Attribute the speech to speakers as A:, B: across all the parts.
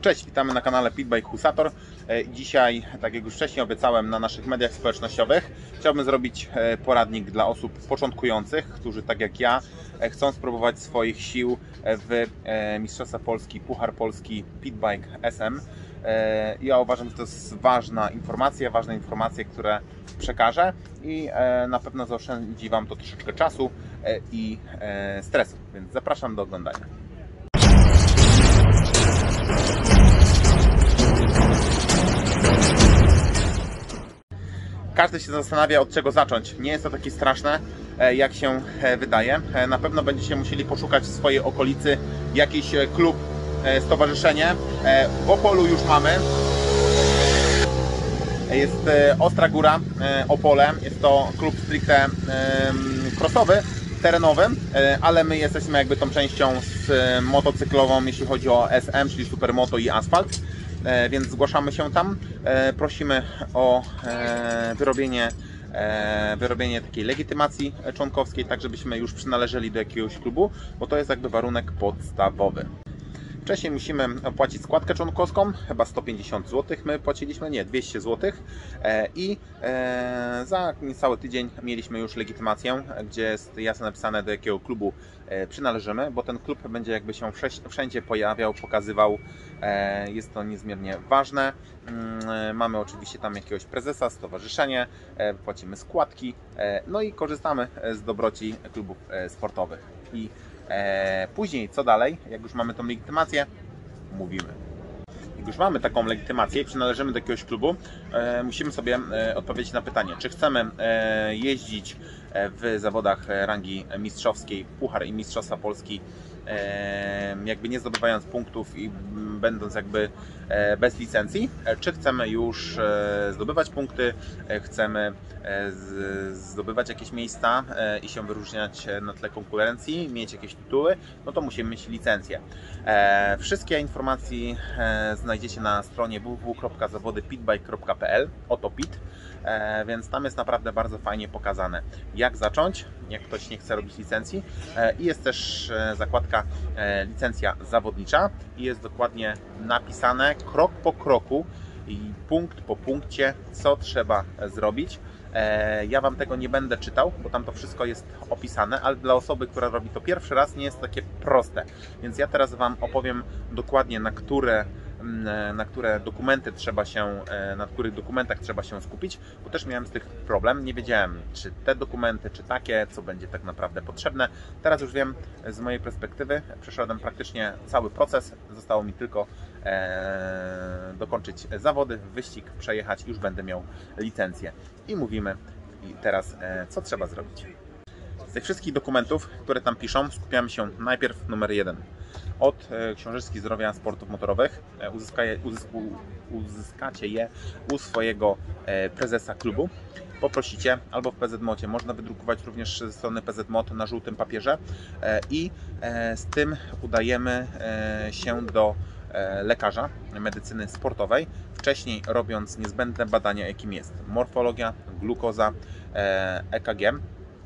A: Cześć, witamy na kanale Pitbike Husator. E, Dzisiaj, tak jak już wcześniej obiecałem na naszych mediach społecznościowych, chciałbym zrobić e, poradnik dla osób początkujących, którzy tak jak ja e, chcą spróbować swoich sił w Mistrzostwa Polski, Puchar Polski Pitbike SM. Ja uważam, że to jest ważna informacja, ważne informacje, które przekażę i na pewno zaoszczędzi Wam to troszeczkę czasu i stresu, więc zapraszam do oglądania. Każdy się zastanawia, od czego zacząć. Nie jest to takie straszne, e, jak się e, wydaje. E, Na pewno będziecie musieli poszukać w swojej okolicy jakiś klub, stowarzyszenie. W Opolu już mamy. Jest Ostra Góra, Opole. Jest to klub stricte crossowy, terenowy, ale my jesteśmy jakby tą częścią motocyklową, jeśli chodzi o SM, czyli Supermoto i Asfalt. E, Więc zgłaszamy się tam. E, Prosimy o e, wyrobienie wyrobienie takiej legitymacji członkowskiej, tak żebyśmy już przynależeli do jakiegoś klubu, bo to jest jakby warunek podstawowy. Wcześniej musimy opłacić składkę członkowską, chyba 150 zł. My płaciliśmy, nie, 200 zł. E, I e, za niecały tydzień mieliśmy już legitymację, gdzie jest jasno napisane, do jakiego klubu e, przynależymy, bo ten klub będzie jakby się wszędzie pojawiał, pokazywał. Jest to niezmiernie ważne. Mm, Mamy oczywiście tam jakiegoś prezesa, stowarzyszenie, płacimy składki, no i korzystamy z dobroci klubów sportowych. I E, później, co dalej? Jak już mamy tą legitymację, mówimy. Jak już mamy taką legitymację i przynależymy do jakiegoś klubu, e, musimy sobie e, odpowiedzieć na pytanie, czy chcemy jeździć w zawodach rangi mistrzowskiej, Puchar i Mistrzostwa Polski, jakby nie zdobywając punktów i będąc jakby e, bez licencji, e, czy chcemy już e, zdobywać punkty, chcemy zdobywać jakieś miejsca i się wyróżniać na tle konkurencji, mieć jakieś tytuły, no to musimy mieć licencję. Wszystkie informacje znajdziecie na stronie www.zawodypitbike.pl, oto pit, więc tam jest naprawdę bardzo fajnie pokazane, jak zacząć, jak ktoś nie chce robić licencji. E, I jest też e, zakładka e, licencja zawodnicza i jest dokładnie napisane krok po kroku i punkt po punkcie, co trzeba zrobić. E, Ja Wam tego nie będę czytał, bo tam to wszystko jest opisane, ale dla osoby, która robi to pierwszy raz, nie jest takie proste. Więc ja teraz Wam opowiem dokładnie, na które na które dokumenty trzeba się, e, na których dokumentach trzeba się skupić, bo też miałem z tych problem. Nie wiedziałem, czy te dokumenty, czy takie, co będzie tak naprawdę potrzebne. Teraz już wiem z mojej perspektywy. Przeszedłem praktycznie cały proces. Zostało mi tylko e, dokończyć zawody, wyścig, przejechać, już będę miał licencję. I mówimy teraz, e, co trzeba zrobić. Z tych wszystkich dokumentów, które tam piszą, skupiamy się najpierw numer jeden. Od e, książeczki zdrowia sportów motorowych e, uzyskaje, uzysku, uzyskacie je u swojego e, prezesa klubu. Poprosicie albo w PZMocie, można wydrukować również ze strony PZMot na żółtym papierze i z tym udajemy się do lekarza medycyny sportowej, wcześniej robiąc niezbędne badania, jakim jest morfologia, glukoza, EKG.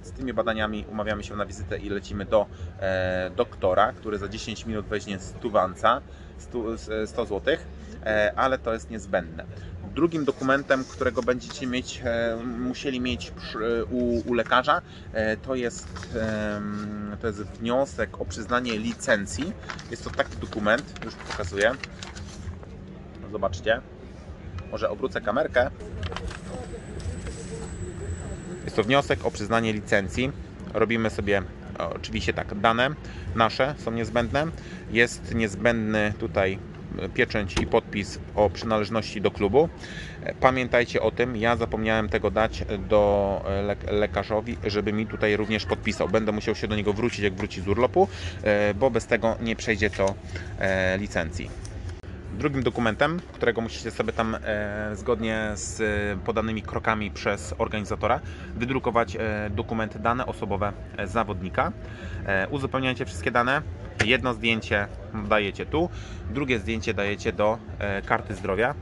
A: Z tymi badaniami umawiamy się na wizytę i lecimy do e, doktora, który za 10 minut weźmie stuwanca, stu, 100 zł, e, ale to jest niezbędne. Drugim dokumentem, którego będziecie mieć, e, musieli mieć przy, u, u lekarza, e, to jest, em, to jest wniosek o przyznanie licencji. Jest to taki dokument, już pokazuję. Zobaczcie. Może obrócę kamerkę. Jest to wniosek o przyznanie licencji. Robimy sobie oczywiście tak, dane nasze są niezbędne. Jest niezbędny tutaj pieczęć i podpis o przynależności do klubu. Pamiętajcie o tym, ja zapomniałem tego dać do le- lekarzowi, żeby mi tutaj również podpisał. Będę musiał się do niego wrócić, jak wróci z urlopu, e, bo bez tego nie przejdzie to e, licencji. Drugim dokumentem, którego musicie sobie tam e, zgodnie z e, podanymi krokami przez organizatora wydrukować e, dokument dane osobowe e, zawodnika. E, uzupełniacie wszystkie dane. Jedno zdjęcie dajecie tu, drugie zdjęcie dajecie do e, karty zdrowia.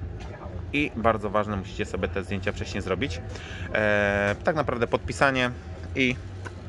A: I bardzo ważne, musicie sobie te zdjęcia wcześniej zrobić. E, tak naprawdę podpisanie i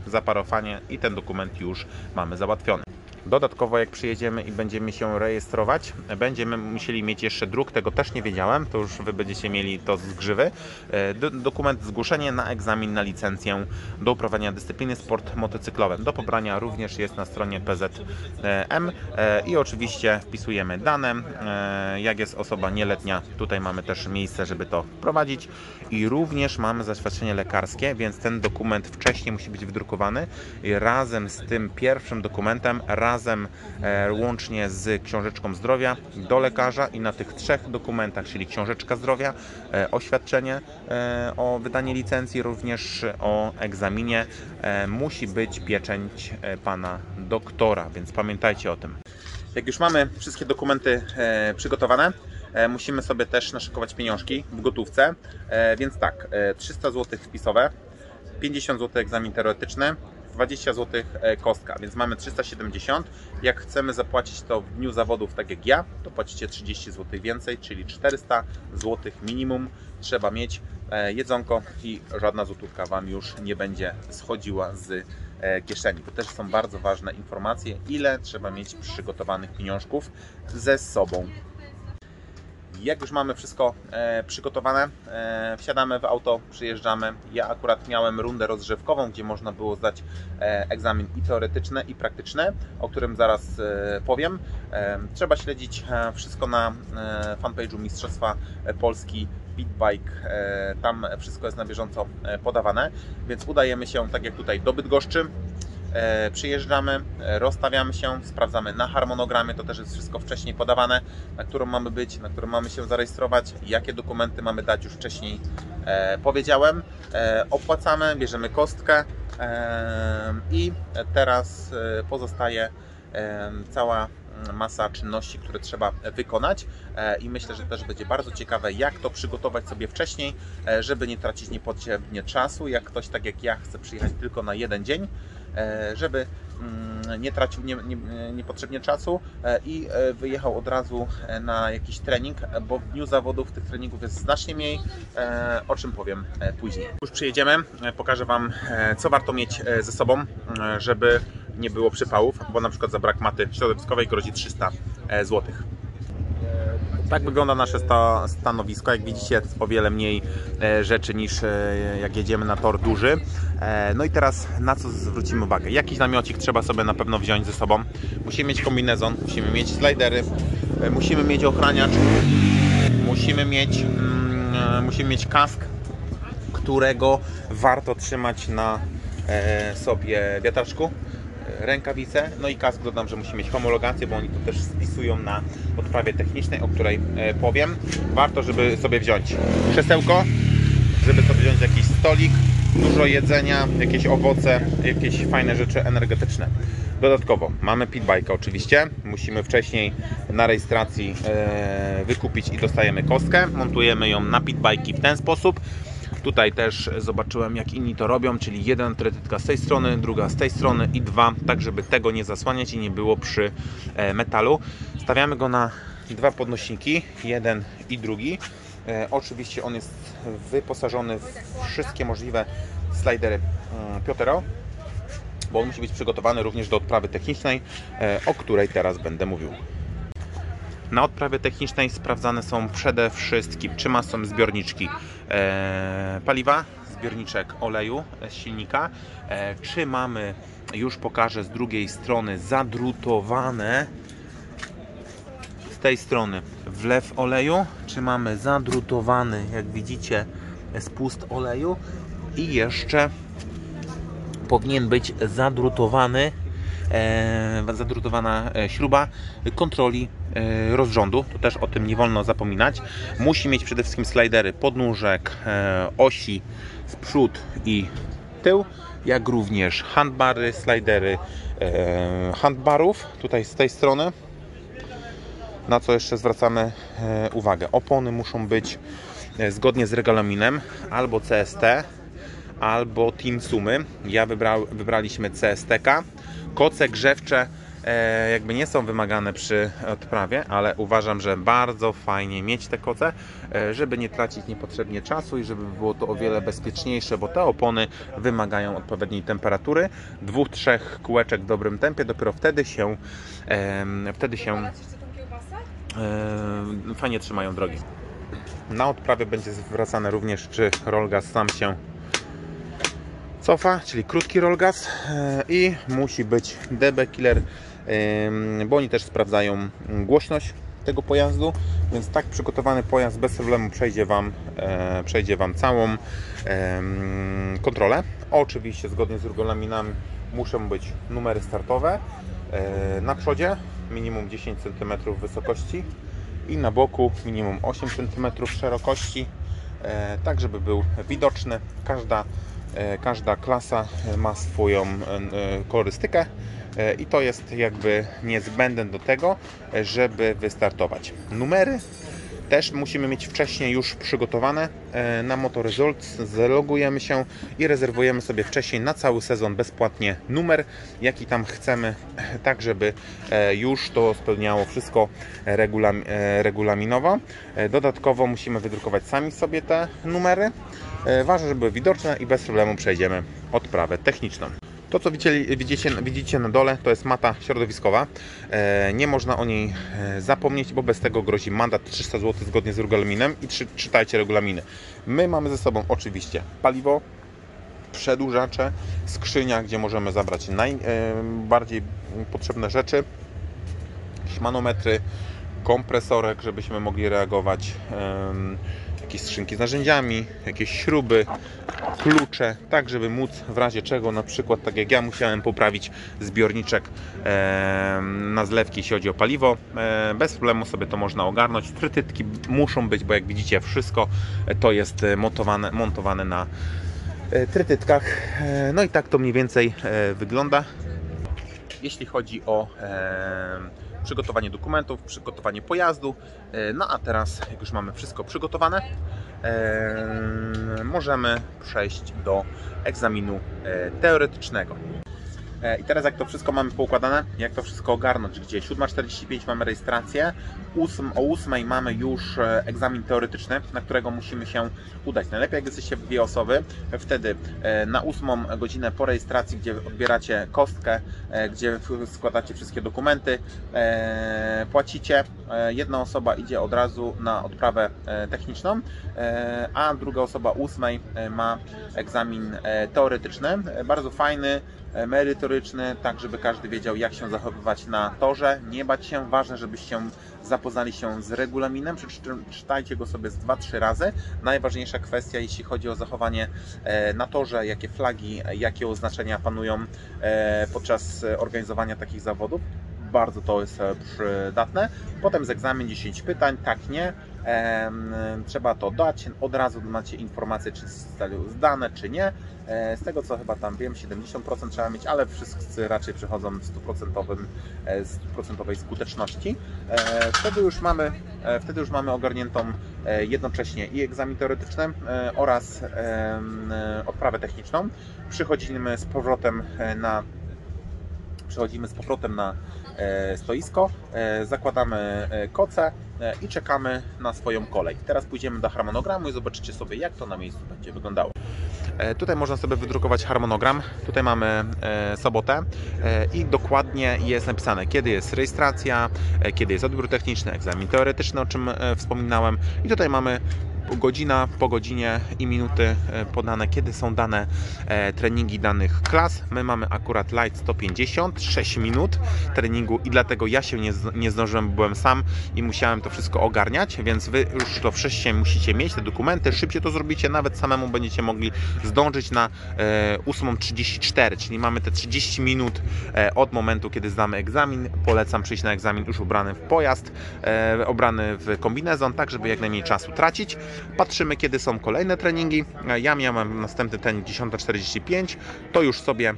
A: zaparowanie i ten dokument już mamy załatwiony. Dodatkowo jak przyjedziemy i będziemy się rejestrować, będziemy musieli mieć jeszcze druk, tego też nie wiedziałem, to już Wy będziecie mieli to z grzywy. E, do, dokument zgłoszenie na egzamin na licencję do uprawiania dyscypliny sport motocyklowy. Do pobrania również jest na stronie PZM e, i oczywiście wpisujemy dane. E, jak jest osoba nieletnia, tutaj mamy też miejsce, żeby to prowadzić i również mamy zaświadczenie lekarskie, więc ten dokument wcześniej musi być wydrukowany i razem z tym pierwszym dokumentem, razem e, łącznie z książeczką zdrowia do lekarza i na tych trzech dokumentach, czyli książeczka zdrowia, e, oświadczenie e, o wydanie licencji, również o egzaminie, musi być pieczęć pana doktora, więc pamiętajcie o tym. Jak już mamy wszystkie dokumenty przygotowane, musimy sobie też naszykować pieniążki w gotówce, więc tak, 300 zł wpisowe, 50 zł egzamin teoretyczny, 20 zł e, kostka, więc mamy 370. Jak chcemy zapłacić to w dniu zawodów, tak jak ja, to płacicie 30 zł więcej, czyli 400 zł minimum trzeba mieć e, jedzonko i żadna złotówka Wam już nie będzie schodziła z e, kieszeni. To też są bardzo ważne informacje, ile trzeba mieć przygotowanych pieniążków ze sobą. Jak już mamy wszystko e, przygotowane, e, wsiadamy w auto, przyjeżdżamy. Ja akurat miałem rundę rozgrzewkową, gdzie można było zdać e, egzamin i teoretyczny, i praktyczny, o którym zaraz powiem. Trzeba śledzić wszystko na fanpage'u Mistrzostwa Polski Bitbike. Tam wszystko jest na bieżąco podawane, więc udajemy się, tak jak tutaj, do Bydgoszczy. E, przyjeżdżamy, e, rozstawiamy się, sprawdzamy na harmonogramie, to też jest wszystko wcześniej podawane, na którą mamy być, na którą mamy się zarejestrować, jakie dokumenty mamy dać, już wcześniej e, powiedziałem. Opłacamy, bierzemy kostkę i teraz pozostaje cała masa czynności, które trzeba wykonać i myślę, że też będzie bardzo ciekawe, jak to przygotować sobie wcześniej, żeby nie tracić niepotrzebnie czasu. Jak ktoś tak jak ja chce przyjechać tylko na jeden dzień, żeby mm, nie tracił nie, nie, niepotrzebnie czasu e, i e, wyjechał od razu na jakiś trening, bo w dniu zawodów tych treningów jest znacznie mniej, o czym powiem później. Już przyjedziemy, pokażę Wam, co warto mieć ze sobą, żeby nie było przypałów, bo na przykład za brak maty środowiskowej grozi 300 zł. Tak wygląda nasze sta stanowisko. Jak widzicie, jest o wiele mniej e, rzeczy niż e, jak jedziemy na tor duży. E, no i teraz na co zwrócimy uwagę? Jakiś namiocik trzeba sobie na pewno wziąć ze sobą. Musimy mieć kombinezon, musimy mieć slidery, musimy mieć ochraniacz, musimy mieć, mm, musimy mieć kask, którego warto trzymać na sobie wiatraczku rękawice, no i kask dodam, że musi mieć homologację, bo oni to też spisują na odprawie technicznej, o której e, powiem. Warto, żeby sobie wziąć krzesełko, żeby sobie wziąć jakiś stolik, dużo jedzenia, jakieś owoce, jakieś fajne rzeczy energetyczne. Dodatkowo mamy pitbike oczywiście, musimy wcześniej na rejestracji e, wykupić i dostajemy kostkę, montujemy ją na pitbike w ten sposób. Tutaj też zobaczyłem jak inni to robią, czyli jeden tretytka z tej strony, druga z tej strony i dwa, tak żeby tego nie zasłaniać i nie było przy e, metalu. Stawiamy go na dwa podnośniki, jeden i drugi. E, oczywiście on jest wyposażony w wszystkie możliwe slidery mm, Piotero, bo on musi być przygotowany również do odprawy technicznej, e, o której teraz będę mówił. Na odprawie technicznej sprawdzane są przede wszystkim, czy ma są zbiorniczki e, paliwa, zbiorniczek oleju z silnika, e, czy mamy, już pokażę z drugiej strony, zadrutowane tej strony wlew oleju, czy mamy zadrutowany, jak widzicie, spust oleju i jeszcze powinien być zadrutowany e, zadrutowana e, śruba kontroli e, rozrządu. To też o tym nie wolno zapominać. Musi mieć przede wszystkim slidery podnóżek, e, osi w przód i tył, jak również handbary, slidery handbarów tutaj z tej strony. Na co jeszcze zwracamy uwagę? Opony muszą być zgodnie z regulaminem albo CST, albo Team Sumy. Ja wybrał, wybraliśmy CSTK. Koce grzewcze e, jakby nie są wymagane przy odprawie, ale uważam, że bardzo fajnie mieć te koce, e, żeby nie tracić niepotrzebnie czasu i żeby było to o wiele bezpieczniejsze, bo te opony wymagają odpowiedniej temperatury, dwóch, trzech kółeczek w dobrym tempie, dopiero wtedy się e, wtedy się
B: Podać jeszcze tą kiełbasę?
A: e, fajnie trzymają drogi. Na odprawie będzie zwracane również, czy rollgas sam się cofa, czyli krótki rollgas e, i musi być DB Killer, e, bo oni też sprawdzają głośność tego pojazdu, więc tak przygotowany pojazd bez problemu przejdzie Wam, przejdzie Wam całą kontrolę. Oczywiście zgodnie z regulaminami muszą być numery startowe na przodzie minimum 10 cm wysokości i na boku minimum 8 cm szerokości, e, tak żeby był widoczny. Każda, e, każda klasa ma swoją e, kolorystykę i to jest jakby niezbędne do tego, żeby wystartować. Numery też musimy mieć wcześniej już przygotowane e, na Motor Results. Zalogujemy się i rezerwujemy sobie wcześniej na cały sezon bezpłatnie numer, jaki tam chcemy, tak żeby e, już to spełniało wszystko e, regulaminowo. Dodatkowo musimy wydrukować sami sobie te numery. Ważne, żeby były widoczne i bez problemu przejdziemy odprawę techniczną. To, co widzicie, widzicie na dole, to jest mata środowiskowa. E, nie można o niej e, zapomnieć, bo bez tego grozi mandat 300 zł zgodnie z regulaminem i czy, czytajcie regulaminy. My mamy ze sobą oczywiście paliwo, przedłużacze, skrzynia, gdzie możemy zabrać najbardziej potrzebne rzeczy, manometry, kompresorek, żebyśmy mogli reagować, jakieś skrzynki z narzędziami, jakieś śruby, klucze, tak żeby móc w razie czego, na przykład tak jak ja musiałem poprawić zbiorniczek em, na zlewki, jeśli chodzi o paliwo, e, bez problemu sobie to można ogarnąć. Trytytki muszą być, bo jak widzicie wszystko to jest e, montowane, montowane na e, trytytkach. E, No i tak to mniej więcej e, wygląda. Jeśli chodzi o e, przygotowanie dokumentów, przygotowanie pojazdu, e, no a teraz, jak już mamy wszystko przygotowane, e, możemy przejść do egzaminu e, teoretycznego. E, I teraz jak to wszystko mamy poukładane, jak to wszystko ogarnąć, gdzie? 7.45 mamy rejestrację, 8, o 8 mamy już e, egzamin teoretyczny, na którego musimy się udać. Najlepiej jak jesteście dwie osoby, wtedy e, na 8 godzinę po rejestracji, gdzie odbieracie kostkę, gdzie składacie wszystkie dokumenty, płacicie, jedna osoba idzie od razu na odprawę techniczną, a druga osoba 8 e, ma egzamin teoretyczny, bardzo fajny, merytoryczny, tak żeby każdy wiedział jak się zachowywać na torze, nie bać się, ważne żebyście zapoznali się z regulaminem, przeczytajcie go sobie z 2-3 razy. Najważniejsza kwestia jeśli chodzi o zachowanie e, na torze, jakie flagi, jakie oznaczenia panują e, podczas organizowania takich zawodów. Bardzo to jest e, przydatne. Potem z egzamin 10 pytań, tak, nie. Trzeba to dać, od razu macie informację, czy zostały zdane, czy nie. E, Z tego co chyba tam wiem, 70% trzeba mieć, ale wszyscy raczej przychodzą w 100%, e, 100% skuteczności. E, Wtedy już mamy, wtedy już mamy ogarniętą jednocześnie i egzamin teoretyczny oraz odprawę techniczną. Przychodzimy z powrotem na przechodzimy z powrotem na e, stoisko, e, zakładamy e, koce i czekamy na swoją kolej. Teraz pójdziemy do harmonogramu i zobaczycie sobie, jak to na miejscu będzie wyglądało. Tutaj można sobie wydrukować harmonogram. Tutaj mamy sobotę i dokładnie jest napisane, kiedy jest rejestracja, kiedy jest odbiór techniczny, egzamin teoretyczny, o czym wspominałem. I tutaj mamy godzina po godzinie i minuty e, podane, kiedy są dane e, treningi danych klas. My mamy akurat light 150, 6 minut treningu i dlatego ja się nie, nie zdążyłem, byłem sam i musiałem to wszystko ogarniać, więc Wy już to wcześniej musicie mieć, te dokumenty, szybciej to zrobicie, nawet samemu będziecie mogli zdążyć na e, 8.34, czyli mamy te 30 minut e, od momentu, kiedy zdamy egzamin. Polecam przyjść na egzamin już ubrany w pojazd, e, ubrany w kombinezon, tak żeby jak najmniej czasu tracić. Patrzymy, kiedy są kolejne treningi. Ja miałem następny trening 10.45, to już sobie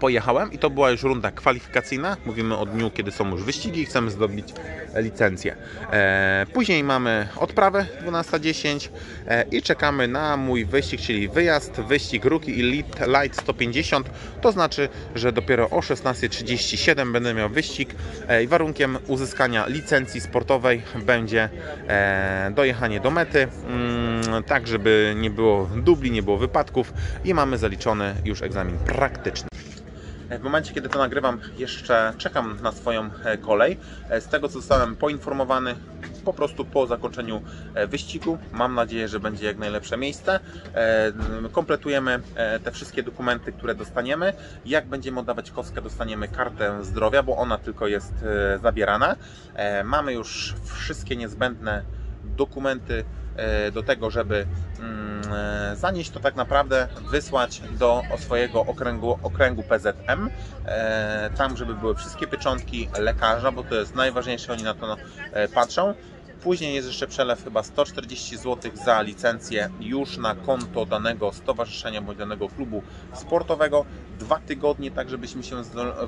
A: pojechałem i to była już runda kwalifikacyjna. Mówimy o dniu, kiedy są już wyścigi i chcemy zdobyć licencję. E, Później mamy odprawę 12.10 e, i czekamy na mój wyścig, czyli wyjazd, wyścig Rookie Elite Light 150. To znaczy, że dopiero o 16.37 będę miał wyścig e, i warunkiem uzyskania licencji sportowej będzie e, dojechanie do mety, mm, tak żeby nie było dubli, nie było wypadków i mamy zaliczony już egzamin praktyczny. W momencie, kiedy to nagrywam, jeszcze czekam na swoją e, kolej. E, Z tego, co zostałem poinformowany, po prostu po zakończeniu e, wyścigu, mam nadzieję, że będzie jak najlepsze miejsce. Kompletujemy te wszystkie dokumenty, które dostaniemy. Jak będziemy oddawać kostkę, dostaniemy kartę zdrowia, bo ona tylko jest zabierana. Mamy już wszystkie niezbędne dokumenty do tego, żeby mm, e, zanieść to tak naprawdę, wysłać do swojego okręgu, okręgu PZM, e, tam żeby były wszystkie pieczątki lekarza, bo to jest najważniejsze, oni na to e, patrzą. Później jest jeszcze przelew chyba 140 zł za licencję już na konto danego stowarzyszenia bądź danego klubu sportowego. Dwa tygodnie, tak żebyśmy się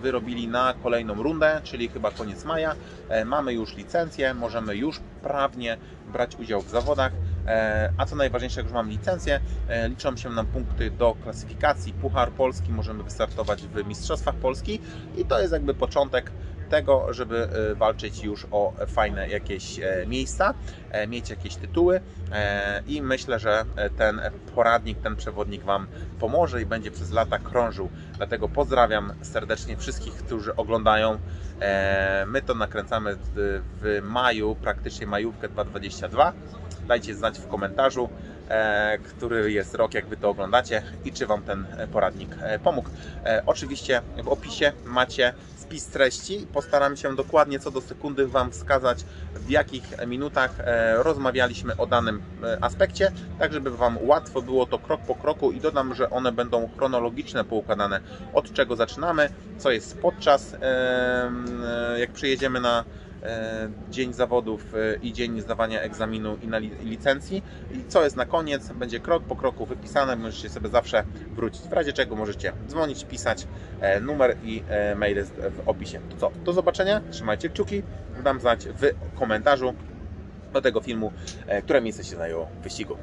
A: wyrobili na kolejną rundę, czyli chyba koniec maja. E, Mamy już licencję, możemy już prawnie brać udział w zawodach. E, A co najważniejsze, jak już mam licencję, e, liczą się nam punkty do klasyfikacji Puchar Polski, możemy wystartować w Mistrzostwach Polski i to jest jakby początek tego, żeby e, walczyć już o fajne jakieś e, miejsca, e, mieć jakieś tytuły i myślę, że ten poradnik, ten przewodnik Wam pomoże i będzie przez lata krążył. Dlatego pozdrawiam serdecznie wszystkich, którzy oglądają. My to nakręcamy w- maju, praktycznie majówkę 2022. Dajcie znać w komentarzu, który jest rok, jak Wy to oglądacie i czy Wam ten poradnik pomógł. Oczywiście w opisie macie spis treści. Postaram się dokładnie co do sekundy Wam wskazać, w jakich minutach e, rozmawialiśmy o danym e, aspekcie, tak żeby Wam łatwo było to krok po kroku i dodam, że one będą chronologiczne, poukładane od czego zaczynamy, co jest podczas, e, jak przyjedziemy na dzień zawodów e, i dzień zdawania egzaminu i licencji. I co jest na koniec, będzie krok po kroku wypisane, możecie sobie zawsze wrócić, w razie czego możecie dzwonić, pisać, e, numer i e, mail jest w opisie. To co, do zobaczenia, trzymajcie kciuki, dam znać w komentarzu do tego filmu, e, które miejsce się zajęło w wyścigu.